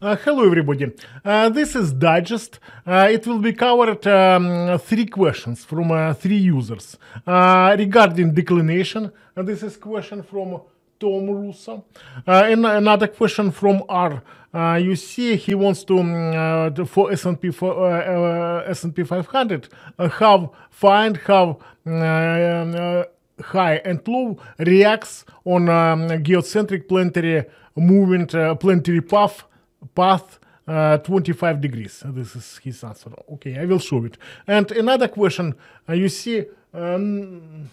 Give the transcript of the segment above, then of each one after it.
Uh, hello, everybody. Uh, this is digest. Uh, it will be covered um, three questions from uh, three users uh, regarding declination. Uh, this is a question from Tom Russo. And another question from R. You see, he wants to, um, for S&P for S&P 500 uh, have find how uh, uh, high and low reacts on um, geocentric planetary movement, planetary path path uh, 25 degrees. This is his answer. Okay, I will show it. And another question, uh, you see, um,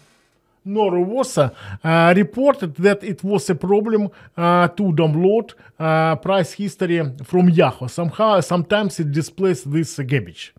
uh, reported that it was a problem uh, to download uh, price history from Yahoo. Somehow, sometimes it displays this garbage.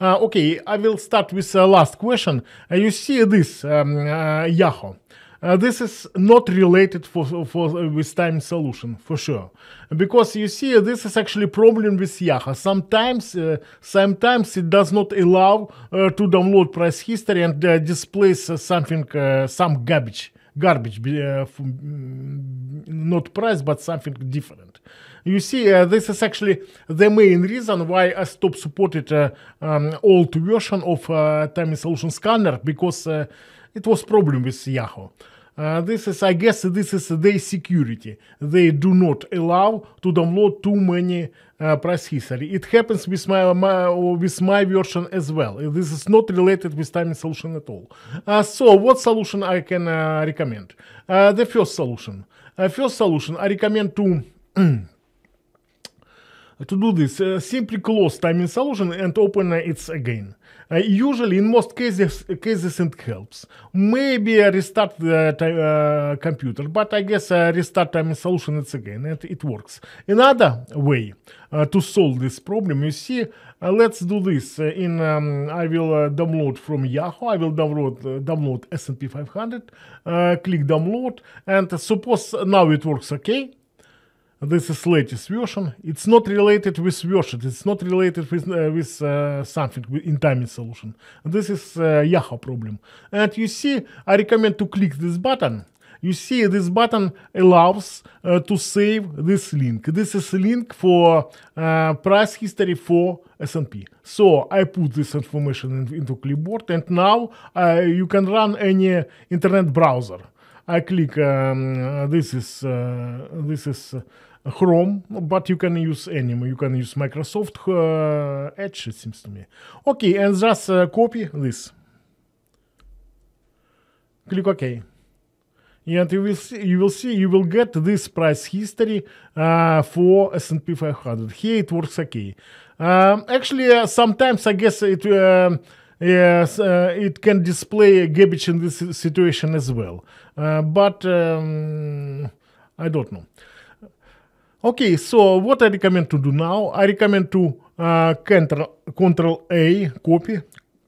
Uh, okay, I will start with the last question. Uh, you see this um, uh, Yahoo. Uh, this is not related for, for with time solution for sure because you see this is actually problem with Yahoo. Sometimes uh, sometimes it does not allow uh, to download price history and uh, displays uh, something uh, some garbage garbage uh, mm, not price but something different. You see, uh, this is actually the main reason why I stopped supported uh, um, old version of uh, time solution scanner because uh, it was problem with Yahoo. Uh, this is, I guess, this is their security. They do not allow to download too many uh, price history. It happens with my, my with my version as well. This is not related with timing solution at all. Uh, so, what solution I can uh, recommend? Uh, the first solution. Uh, first solution I recommend to to do this, uh, simply close timing solution and open it again. Uh, usually, in most cases, cases it helps. Maybe restart the uh, computer, but I guess uh, restart timing solution it's again, and it works. Another way uh, to solve this problem, you see, uh, let's do this. In um, I will download from Yahoo. I will download download S&P 500. Uh, click download, and suppose now it works okay. This is latest version. It's not related with version. It's not related with uh, with uh, something in timing solution. This is uh, Yahoo problem. And you see, I recommend to click this button. You see, this button allows uh, to save this link. This is a link for uh, price history for S&P. So I put this information in, into clipboard, and now uh, you can run any internet browser. I click. Um, this is this is Chrome, but you can use any. You can use Microsoft uh, Edge. It seems to me. Okay, and just uh, copy this. Click OK. And you will see, you will see, you will get this price history uh, for S&P 500. Here it works okay. Um, actually, uh, sometimes I guess it um yes uh, it can display garbage in this situation as well. Uh, but um, I don't know. Okay, so what I recommend to do now, I recommend to uh, control, control A, copy,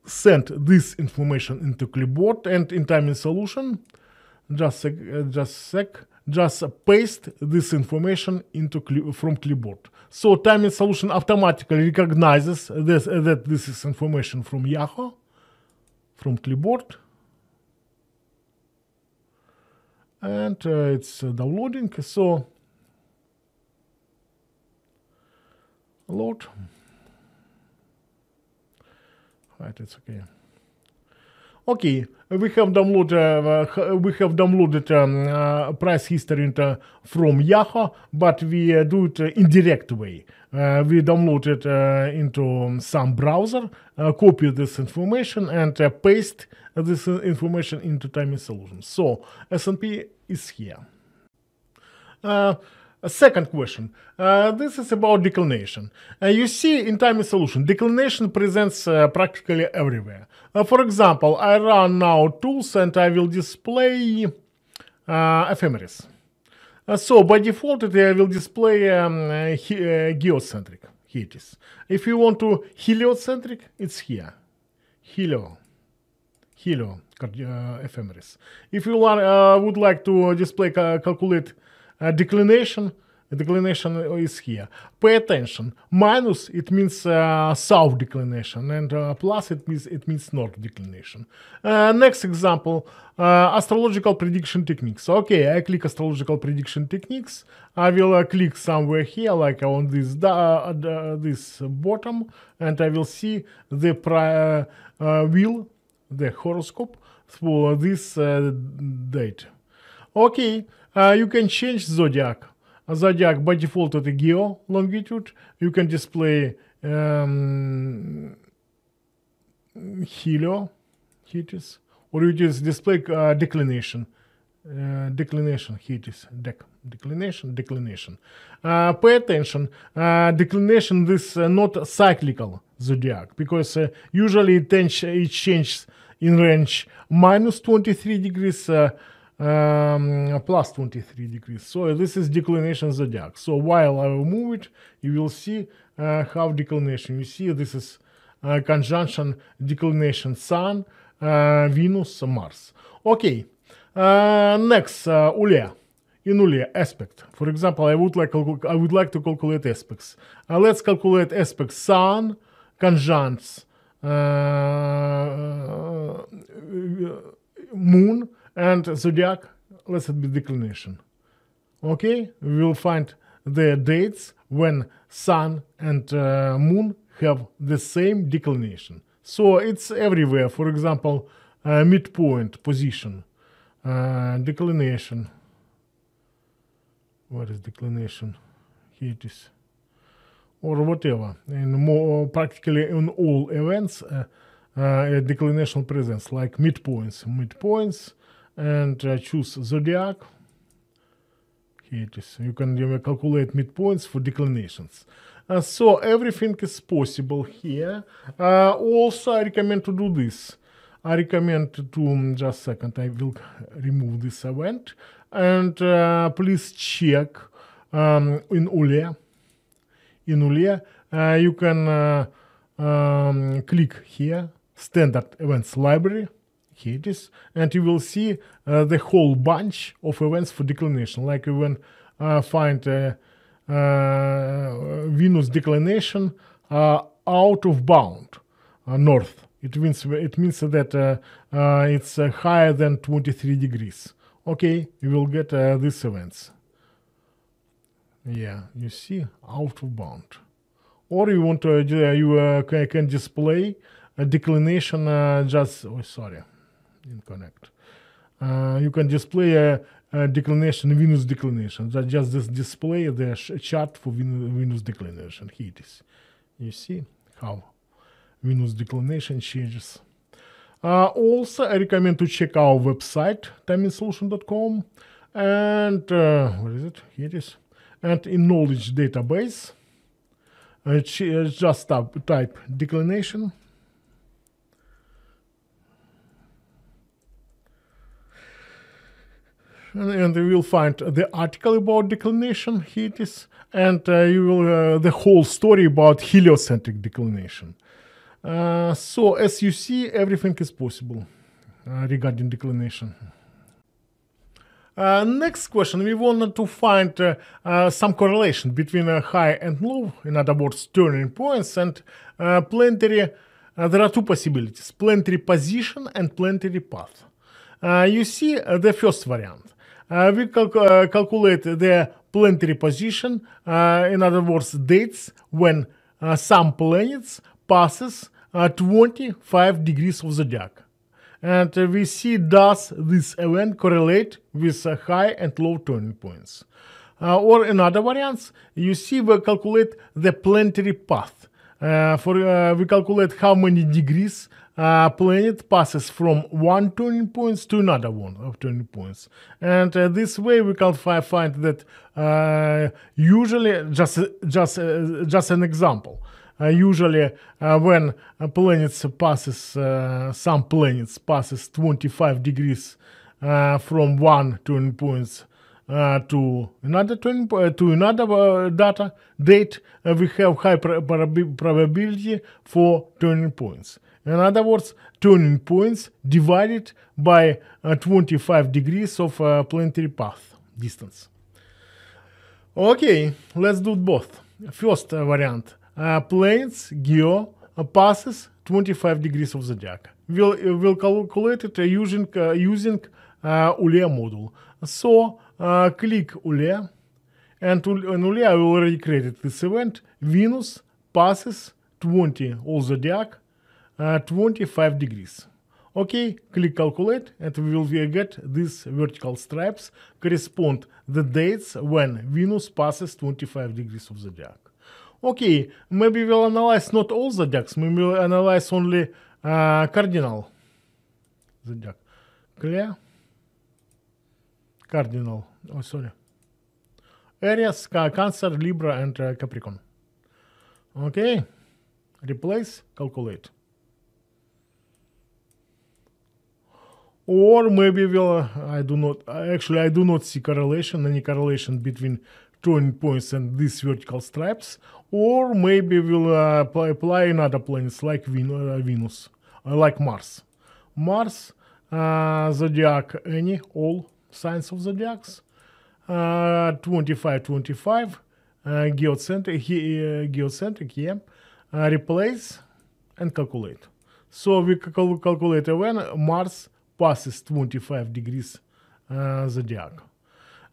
send this information into clipboard and in timing solution, just sec, uh, just sec, just paste this information into from clipboard. So timing solution automatically recognizes this, uh, that this is information from Yahoo, from clipboard, and uh, it's uh, downloading. So load. Right, it's okay. Okay, we have downloaded uh, we have downloaded um, uh, price history from Yahoo, but we uh, do it uh, indirect way. Uh, we download it uh, into some browser, copy this information, and paste this information into timing Solutions. So S&P is here. A second question. Uh, this is about declination. Uh, you see in timing solution, declination presents uh, practically everywhere. Uh, for example, I run now tools and I will display uh, ephemeris. Uh, so by default, it will display um, geocentric. Here it is. If you want to heliocentric, it's here. Helio. Helio ephemeris. If you would like to display ca- calculate uh, declination, declination is here. Pay attention. Minus it means uh, south declination, and uh, plus it means it means north declination. Uh, next example: uh, astrological prediction techniques. Okay, I click astrological prediction techniques. I will uh, click somewhere here, like on this uh, this bottom, and I will see the pri- wheel, the horoscope for this date. Okay, uh, you can change Zodiac. Zodiac by default at the geo longitude. You can display um, helio, Hitis, or you just display uh, declination. Uh, declination, Hitis, dec, declination, declination. Uh, pay attention, uh, declination is uh, not cyclical zodiac because uh, usually it, it changes in range minus 23 degrees um, plus 23 degrees. So this is declination zodiac. So while I will move it, you will see uh, how declination. You see this is uh, conjunction declination Sun, uh, Venus, Mars. Okay, uh, next uh, Ule. In Ule aspect. For example, I would like I would like to calculate aspects. Uh, let's calculate aspects Sun conjuncts Moon and zodiac, let's be declination. Okay, we will find the dates when sun and uh, moon have the same declination. So it's everywhere. For example, uh, midpoint position, uh, declination. What is declination? Here it is. Or whatever. In more practically in all events, uh, uh, declination presence like midpoints. Midpoints and uh, choose zodiac. Here it is. You can calculate midpoints for declinations. Uh, so everything is possible here. Uh, also, I recommend to do this. I recommend to um, just second. I will remove this event and uh, please check um, in Ule. In Ule, uh, you can uh, um, click here, Standard Events Library is, and you will see uh, the whole bunch of events for declination. Like you will uh, find uh, uh Venus declination uh, out of bound uh, north. It means it means that it's higher than 23 degrees. Okay, you will get these events. Yeah, you see out of bound. Or you want to you can display a declination just oh sorry in Connect. Uh, you can display a, a, declination, Venus declination. That just this display the chart for Venus declination. Here it is. You see how Venus declination changes. Uh, also, I recommend to check our website, timingsolution.com. And uh, it? Here it is. And in knowledge database, uh, just type declination and you will find the article about declination, here and uh, you will uh, the whole story about heliocentric declination. Uh, so as you see, everything is possible uh, regarding declination. Uh, next question, we wanted to find uh, some correlation between high and low, in other words, turning points, and planetary, there are two possibilities, planetary position and planetary path. you see the first variant. We calculate the planetary position, in other words, dates when some planets passes 25 degrees of the zodiac. And we see does this event correlate with high and low turning points. Or in other variants, you see we calculate the planetary path. Uh, for uh, we calculate how many degrees uh, planet passes from one turning points to another one of turning points. And uh, this way we can fi find that uh, usually, just, just, uh, just an example, uh, usually uh, when a planet passes, some planets passes 25 degrees from one turning points uh, to another turning uh, to another uh, data date, we have high probability for turning points. In other words, turning points divided by uh, 25 degrees of uh, planetary path distance. Okay, let's do both. First uh, variant, uh, planes, geo, uh, passes 25 degrees of zodiac. We'll, uh, we'll calculate it using, using uh, ULE module. So click ULE, and in ULE I already created this event. Venus passes 20 all zodiac, uh, 25 degrees. Okay, click calculate and we will get these vertical stripes correspond the dates when Venus passes 25 degrees of the zodiac. Okay, maybe we'll analyze not all the zodiacs, maybe we'll analyze only uh, cardinal zodiac. Clear? Cardinal, oh sorry. Aries, Cancer, Libra and uh, Capricorn. Okay, replace, calculate. Or maybe we'll I do not actually I do not see correlation any correlation between turning points and these vertical stripes. Or maybe we'll uh, apply, in other planets like uh, Venus uh, like Mars. Mars uh, zodiac any all signs of zodiacs. Uh, 25 25 uh, geocentric he, geocentric yeah replace and calculate. So we cal calculate when Mars passes 25 degrees uh, zodiac.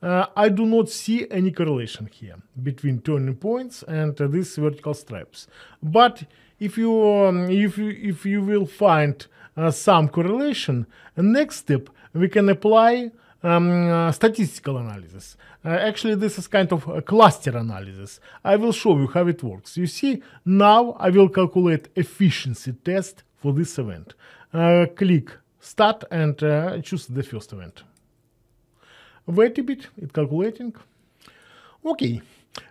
Uh, I do not see any correlation here between turning points and uh, these vertical stripes. But if you um, if you if you will find uh, some correlation, next step we can apply um, uh, statistical analysis. Uh, actually, this is kind of a cluster analysis. I will show you how it works. You see, now I will calculate efficiency test for this event. click start and uh, choose the first event. Wait a bit, it's calculating. Okay,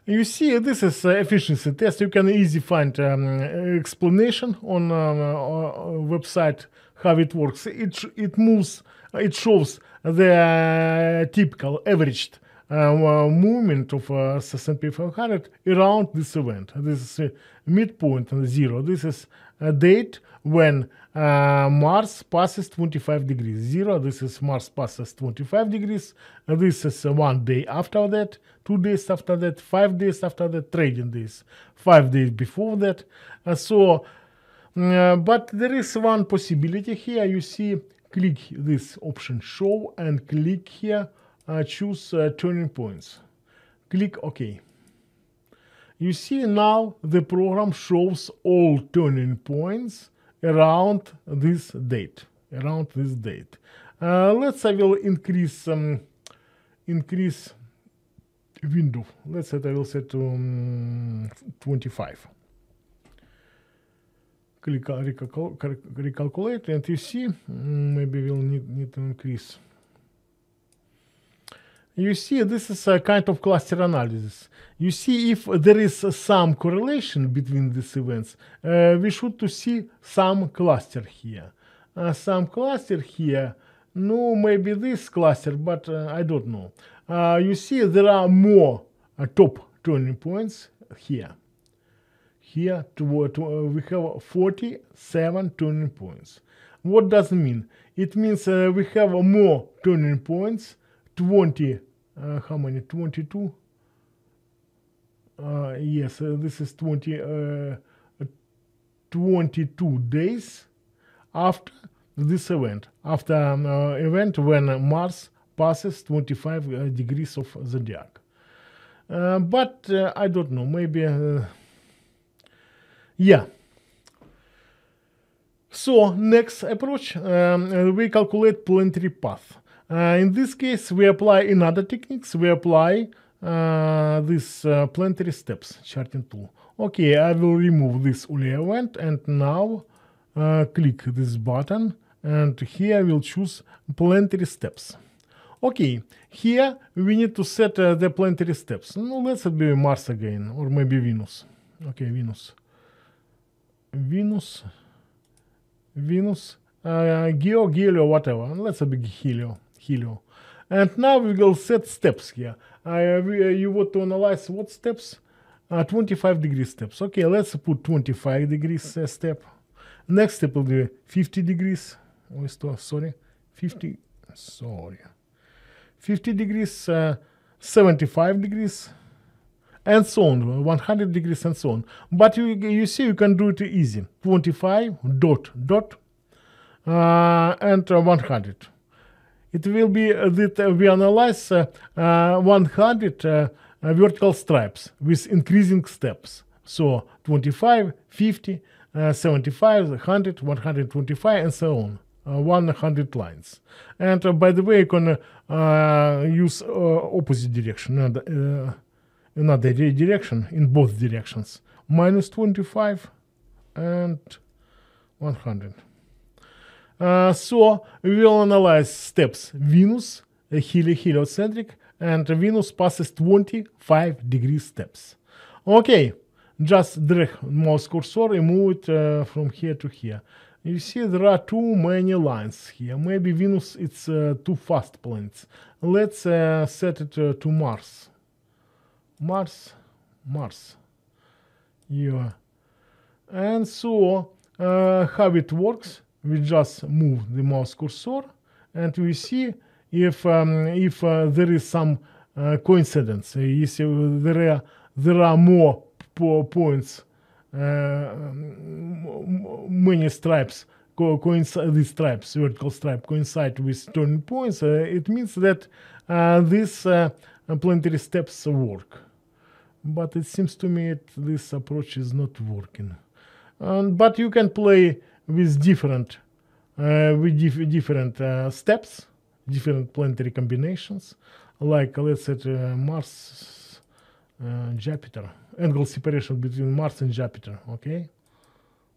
you see this is uh, efficiency test. You can easily find um, explanation on um, uh, website how it works. It, it moves, it shows the uh, typical averaged movement of uh, S&P 500 around this event. This is midpoint and zero. This is a date when uh, Mars passes 25 degrees. Zero, this is Mars passes 25 degrees. Uh, this is uh, one day after that, two days after that, five days after that, trading days, five days before that. Uh, so, uh, but there is one possibility here. You see, click this option show and click here, uh, choose turning points. Click OK. You see now the program shows all turning points around this date. Around this date. Uh, let's I will increase um, increase window. Let's say I will set to um, 25. Click recalculate and you see mm, maybe we'll need, need to increase you see this is a kind of cluster analysis. You see if there is some correlation between these events, uh, we should to see some cluster here. Uh, some cluster here, no, maybe this cluster, but uh, I don't know. Uh, you see there are more uh, top turning points here. Here to, to, uh, we have 47 turning points. What does it mean? It means we have more turning points 20 uh, how many? 22 uh, yes uh, this is 20 uh, 22 days after this event. After um, uh, event when Mars passes 25 uh, degrees of zodiac. But I don't know maybe yeah. So next approach um, we calculate planetary path in this case, we apply in other techniques, we apply uh, this uh, planetary steps charting tool. Okay, I will remove this ULE event and now uh, click this button and here I will choose planetary steps. Okay, here we need to set uh, the planetary steps. No, let's be Mars again or maybe Venus. Okay, Venus. Venus. Venus. Uh, Geo, Helio, whatever. Let's be Helio. Helio. And now we will set steps here. Uh, we, uh, you want to analyze what steps? Uh, 25 degree steps. Okay, let's put 25 degrees uh, step. Next step will be 50 degrees. Oh, sorry, 50, sorry. 50 degrees, uh, 75 degrees, and so on, 100 degrees and so on. But you, you see, you can do it easy. 25 dot dot uh, and uh, 100. It will be uh, that uh, we analyze uh, uh, 100 uh, uh, vertical stripes with increasing steps. So 25, 50, uh, 75, 100, 125, and so on. Uh, 100 lines. And uh, by the way, you can use opposite direction, another, another di- direction in both directions. Minus 25 and 100. So we will analyze steps Venus, heli- heliocentric, and Venus passes 25 degree steps. Okay, just drag mouse cursor and move it uh, from here to here. You see there are too many lines here. Maybe Venus it's uh, too fast planet. Let's uh, set it uh, to Mars. Mars, Mars. Yeah. And so uh, how it works, we just move the mouse cursor and we see if um, if uh, there is some uh, coincidence. See uh, there are there are more points, uh, many stripes co- coincide these stripes, vertical stripe coincide with turning points. Uh, it means that these planetary steps work but it seems to me it, this approach is not working. But you can play with different uh, with dif- different uh, steps, different planetary combinations, like let's say uh, Mars, Jupiter, angle separation between Mars and Jupiter. Okay,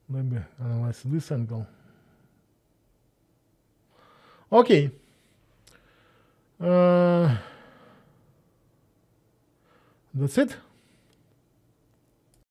let me analyze this angle. Okay. Uh, that's it.